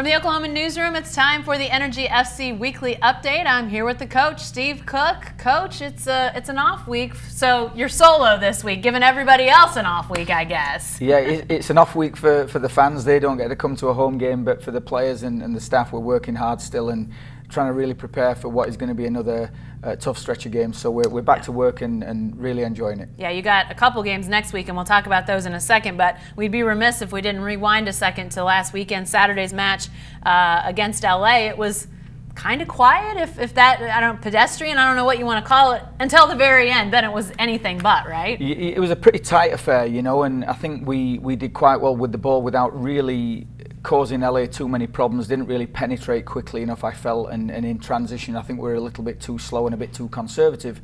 From the Oklahoman newsroom, it's time for the Energy FC weekly update. I'm here with the coach, Steve Cooke. Coach, it's a it's an off week, so you're solo this week, giving everybody else an off week, I guess. Yeah, it's an off week for, for the fans. They don't get to come to a home game, but for the players and, and the staff, we're working hard still and trying to really prepare for what is going to be another uh, tough stretch of games. So we're, we're back yeah. to work and, and really enjoying it. Yeah, you got a couple games next week, and we'll talk about those in a second. But we'd be remiss if we didn't rewind a second to last weekend, Saturday's match uh, against LA. It was kind of quiet, if, if that, I don't pedestrian, I don't know what you want to call it, until the very end. Then it was anything but, right? It was a pretty tight affair, you know, and I think we, we did quite well with the ball without really causing LA too many problems, didn't really penetrate quickly enough, I felt, and, and in transition, I think we were a little bit too slow and a bit too conservative.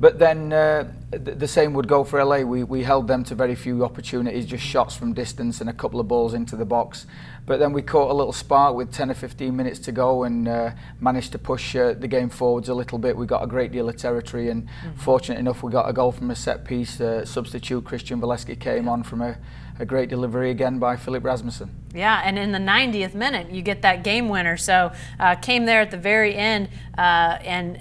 But then uh, th the same would go for LA. We, we held them to very few opportunities, just shots from distance and a couple of balls into the box. But then we caught a little spark with 10 or 15 minutes to go and uh, managed to push uh, the game forwards a little bit. We got a great deal of territory and mm fortunate enough we got a goal from a set piece. Uh, substitute Christian Volesky came on from a, a great delivery again by Philip Rasmussen. Yeah, and in the 90th minute, you get that game winner. So uh, came there at the very end uh, and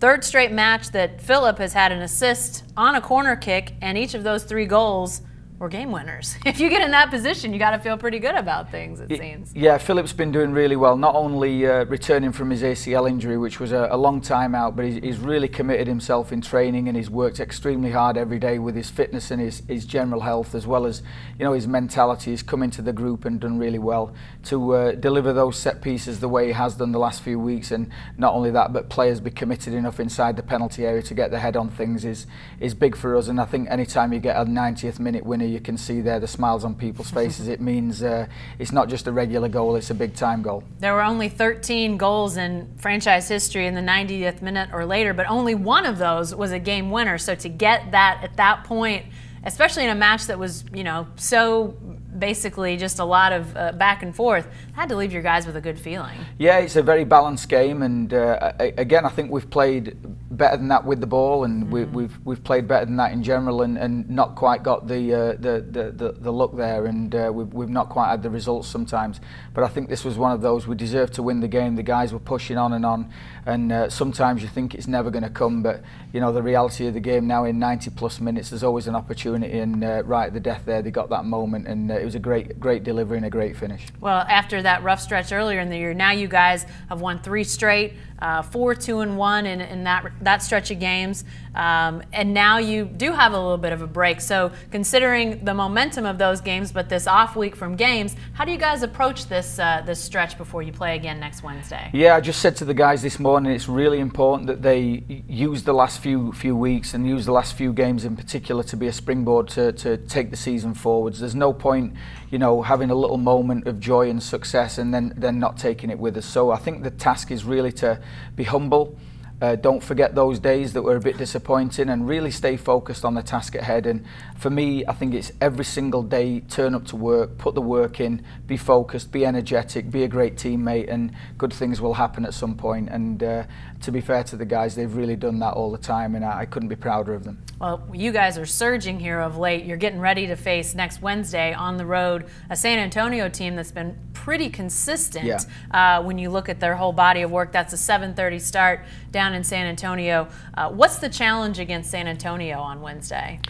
Third straight match that Philip has had an assist on a corner kick, and each of those three goals were game winners. If you get in that position, you got to feel pretty good about things, it seems. Yeah, Philip's been doing really well, not only uh, returning from his ACL injury, which was a, a long time out, but he's, he's, really committed himself in training and he's worked extremely hard every day with his fitness and his, his general health, as well as you know his mentality. He's come into the group and done really well to uh, deliver those set pieces the way he has done the last few weeks. And not only that, but players be committed enough inside the penalty area to get their head on things is, is big for us. And I think anytime you get a 90th minute winner, you can see there the smiles on people's faces. it means uh, it's not just a regular goal, it's a big time goal. There were only 13 goals in franchise history in the 90th minute or later, but only one of those was a game winner. So to get that at that point, especially in a match that was, you know, so basically just a lot of uh, back and forth, had to leave your guys with a good feeling. Yeah, it's a very balanced game, and uh, again, I think we've played better than that with the ball, and mm. we, have we've, we've played better than that in general, and, and not quite got the uh, the, the, the the look there, and uh, we've we've not quite had the results sometimes. But I think this was one of those we deserved to win the game. The guys were pushing on and on, and uh, sometimes you think it's never going to come, but you know the reality of the game now in 90 plus minutes, there's always an opportunity, and uh, right at the death there, they got that moment, and uh, it was a great great delivery and a great finish. Well, after that rough stretch earlier in the year, now you guys have won three straight, uh, four, two, and one in, in that that stretch of games, um, and now you do have a little bit of a break. So, considering the momentum of those games, but this off week from games, how do you guys approach this uh, this stretch before you play again next Wednesday? Yeah, I just said to the guys this morning, it's really important that they use the last few few weeks and use the last few games in particular to be a springboard to to take the season forwards. There's no point, you know, having a little moment of joy and success and then then not taking it with us. So I think the task is really to be humble. Uh, don't forget those days that were a bit disappointing and really stay focused on the task ahead. And for me, I think it's every single day turn up to work, put the work in, be focused, be energetic, be a great teammate, and good things will happen at some point. And uh, to be fair to the guys, they've really done that all the time, and I, I couldn't be prouder of them. Well, you guys are surging here of late. You're getting ready to face next Wednesday on the road a San Antonio team that's been pretty consistent yeah. uh, when you look at their whole body of work. That's a 7:30 start down in San Antonio. Uh, what's the challenge against San Antonio on Wednesday?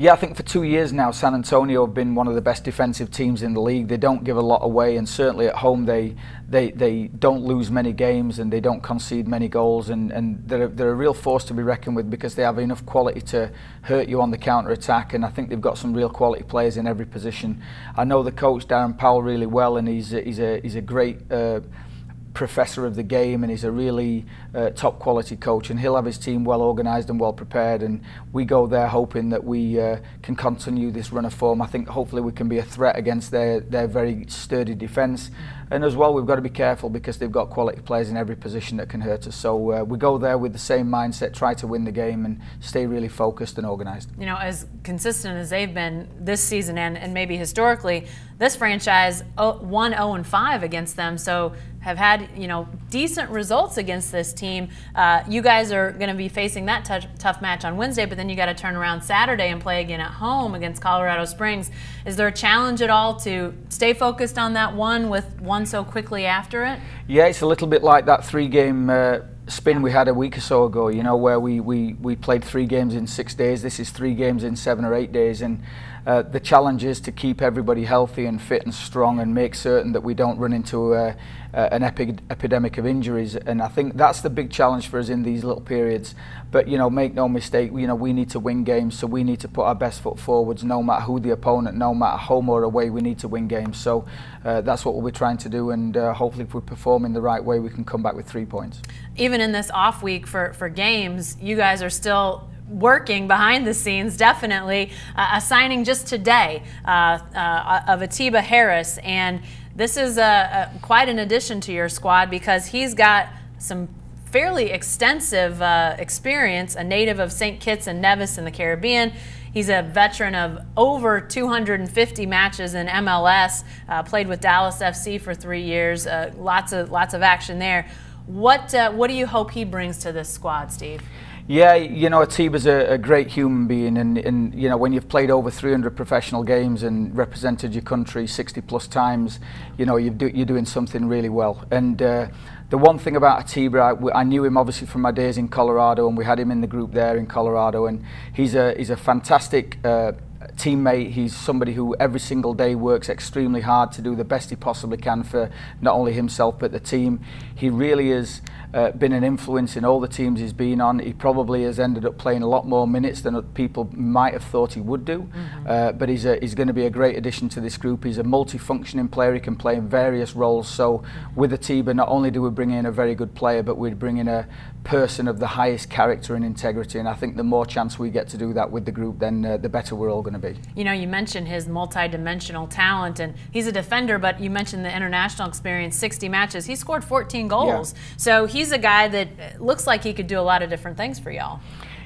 Yeah, I think for two years now, San Antonio have been one of the best defensive teams in the league. They don't give a lot away, and certainly at home they they, they don't lose many games and they don't concede many goals. And, and they're, they're a real force to be reckoned with because they have enough quality to hurt you on the counter attack. And I think they've got some real quality players in every position. I know the coach Darren Powell really well, and he's a, he's a he's a great. Uh, professor of the game and he's a really uh, top quality coach and he'll have his team well organised and well prepared and we go there hoping that we uh, can continue this run of form. I think hopefully we can be a threat against their, their very sturdy defence and as well we've got to be careful because they've got quality players in every position that can hurt us. So uh, we go there with the same mindset, try to win the game and stay really focused and organised. You know, as consistent as they've been this season and, and maybe historically, this franchise 1 0 5 against them. So have had, you know, decent results against this team. Uh, you guys are going to be facing that tough, tough match on Wednesday, but then you got to turn around Saturday and play again at home against Colorado Springs. Is there a challenge at all to stay focused on that one with one so quickly after it? Yeah, it's a little bit like that three-game. Uh, spin we had a week or so ago, you know, where we, we, we played three games in six days. This is three games in seven or eight days. And uh, the challenge is to keep everybody healthy and fit and strong and make certain that we don't run into uh, uh, an epi epidemic of injuries. And I think that's the big challenge for us in these little periods. But, you know, make no mistake, you know, we need to win games. So we need to put our best foot forwards no matter who the opponent, no matter home or away, we need to win games. So uh, that's what we'll be trying to do. And hopefully if we perform in the right way, we can come back with three points. Even in this off week for, for games, you guys are still working behind the scenes, definitely. Uh, just today uh, uh, of Atiba Harris, and this is a, a, quite an addition to your squad because he's got some fairly extensive uh, experience, a native of St. Kitts and Nevis in the Caribbean. He's a veteran of over 250 matches in MLS, uh, played with Dallas FC for three years, uh, lots, of, lots of action there. What, what do you hope he brings to this squad, Steve? Yeah, you know, Atiba's a, a great human being, and, and you know, when you've played over 300 professional games and represented your country 60 plus times, you know, you do, you're doing something really well. And uh, the one thing about Atiba, I, I knew him obviously from my days in Colorado, and we had him in the group there in Colorado, and he's a he's a fantastic. Uh, teammate. He's somebody who every single day works extremely hard to do the best he possibly can for not only himself but the team. He really is uh, been an influence in all the teams he's been on. He probably has ended up playing a lot more minutes than people might have thought he would do. Mm -hmm. uh, but he's, a, he's going to be a great addition to this group. He's a multi-functioning player. He can play in various roles. So with Atiba, not only do we bring in a very good player, but we bring in a person of the highest character and integrity. And I think the more chance we get to do that with the group, then uh, the better we're all going to be. You know, you mentioned his multi-dimensional talent, and he's a defender, but you mentioned the international experience, 60 matches. He scored 14 goals. Yeah. So he's a guy that looks like he could do a lot of different things for y'all.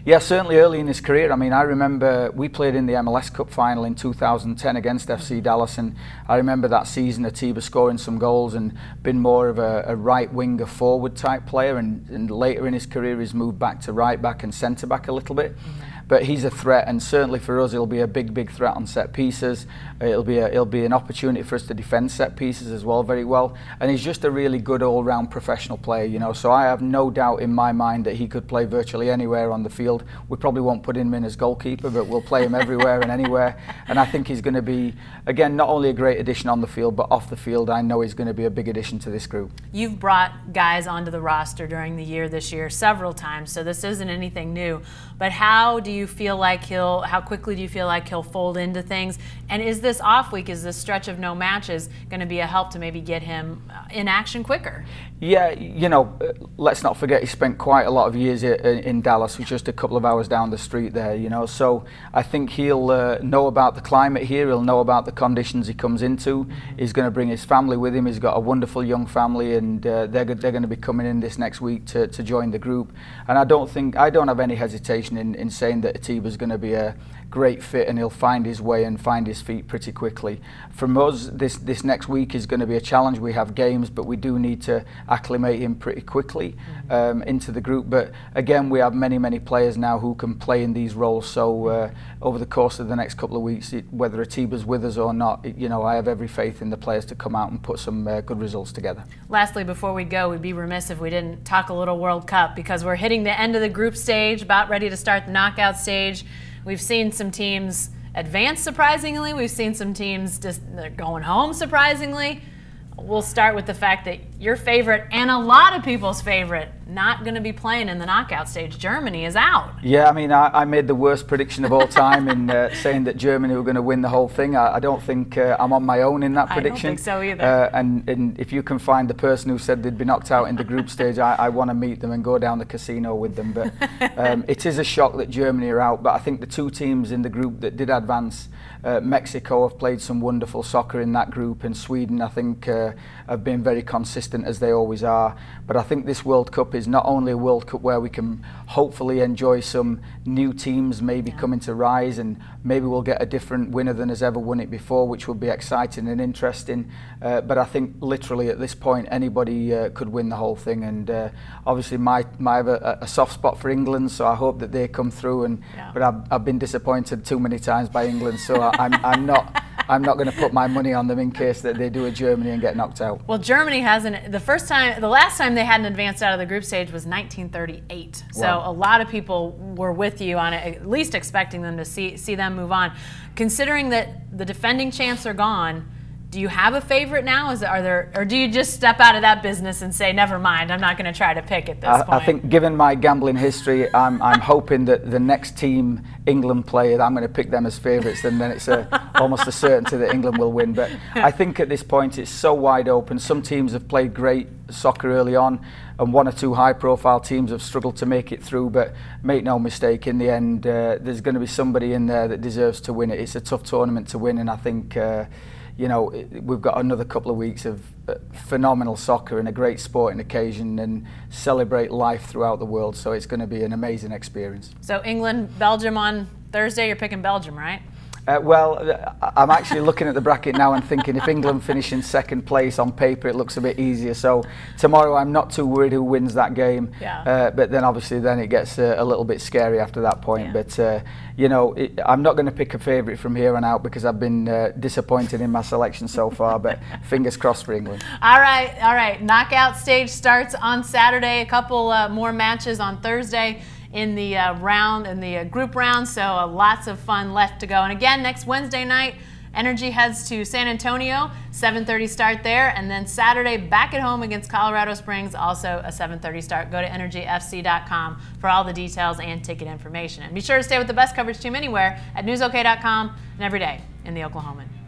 Yeah, certainly early in his career. I mean, I remember we played in the MLS Cup final in 2010 against FC Dallas, and I remember that season Atiba scoring some goals and been more of a, a right winger forward type player, and, and later in his career he's moved back to right back and centre back a little bit. Mm -hmm but he's a threat, and certainly for us, he'll be a big, big threat on set pieces. It'll be a, it'll be an opportunity for us to defend set pieces as well very well. And he's just a really good all-round professional player, you know. So I have no doubt in my mind that he could play virtually anywhere on the field. We probably won't put him in as goalkeeper, but we'll play him everywhere and anywhere. And I think he's going to be, again, not only a great addition on the field, but off the field, I know he's going to be a big addition to this group. You've brought guys onto the roster during the year this year several times, so this isn't anything new. But how do you feel like he'll, how quickly do you feel like he'll fold into things? And is this off week, is this stretch of no matches going to be a help to maybe get him uh, in action quicker? Yeah, you know, let's not forget he spent quite a lot of years in Dallas, just a couple of hours down the street there, you know. So I think he'll uh, know about the climate here, he'll know about the conditions he comes into. He's going to bring his family with him. He's got a wonderful young family, and uh, they're, they're going to be coming in this next week to, to join the group. And I don't think, I don't have any hesitation in, in saying that Atiba's going to be a, great fit and he'll find his way and find his feet pretty quickly. From us, this, this next week is going to be a challenge. We have games, but we do need to acclimate him pretty quickly mm-hmm. um, into the group. But again, we have many, many players now who can play in these roles. So uh, over the course of the next couple of weeks, it, whether Atiba's with us or not, it, you know, I have every faith in the players to come out and put some uh, good results together. Lastly, before we go, we'd be remiss if we didn't talk a little World Cup because we're hitting the end of the group stage, about ready to start the knockout stage. We've seen some teams advance surprisingly. We've seen some teams just they're going home surprisingly. We'll start with the fact that your favorite and a lot of people's favorite not going to be playing in the knockout stage. Germany is out. Yeah, I mean, I, I made the worst prediction of all time in uh, saying that Germany were going to win the whole thing. I, I don't think uh, I'm on my own in that prediction. I don't think so either. Uh, and, and, if you can find the person who said they'd be knocked out in the group stage, I, I want to meet them and go down the casino with them. But um, it is a shock that Germany are out. But I think the two teams in the group that did advance, uh, Mexico have played some wonderful soccer in that group, and Sweden, I think, uh, have been very consistent consistent as they always are. But I think this World Cup is not only a World Cup where we can hopefully enjoy some new teams maybe yeah. coming to rise, and maybe we'll get a different winner than has ever won it before, which will be exciting and interesting. Uh, but I think literally at this point, anybody uh, could win the whole thing. And uh, obviously, my, my have a, a, soft spot for England, so I hope that they come through. And yeah. but I've, I've been disappointed too many times by England, so I, I'm, I'm not. I'm not going to put my money on them in case that they do a Germany and get knocked out. Well, Germany hasn't. The first time, the last time they hadn't advanced out of the group stage was 1938. Wow. So a lot of people were with you on it, at least expecting them to see see them move on. Considering that the defending champs are gone, do you have a favorite now? Is are there, or do you just step out of that business and say, never mind, I'm not going to try to pick at this I, point? I think, given my gambling history, I'm, I'm hoping that the next team England play, I'm going to pick them as favourites, and then it's a, almost a certainty that England will win. But I think at this point it's so wide open. Some teams have played great soccer early on, and one or two high-profile teams have struggled to make it through. But make no mistake, in the end, uh, there's going to be somebody in there that deserves to win it. It's a tough tournament to win, and I think. Uh, you know, we've got another couple of weeks of uh, phenomenal soccer and a great sporting occasion and celebrate life throughout the world. So it's going to be an amazing experience. So England, Belgium on Thursday, you're picking Belgium, right? Uh, well, uh, I'm actually looking at the bracket now and thinking if England finish in second place on paper, it looks a bit easier. So tomorrow, I'm not too worried who wins that game. Yeah. Uh, but then obviously, then it gets uh, a little bit scary after that point. Yeah. But uh, you know, it, I'm not going to pick a favourite from here on out because I've been uh, disappointed in my selection so far. but fingers crossed for England. All right, all right. Knockout stage starts on Saturday. A couple more matches on Thursday in the uh, round, in the uh, group round. So uh, lots of fun left to go. And again, next Wednesday night, Energy heads to San Antonio, 7:30 start there, and then Saturday back at home against Colorado Springs, also a 7:30 start. Go to energyfc.com for all the details and ticket information. And be sure to stay with the best coverage team anywhere at newsok.com and every day in the Oklahoman.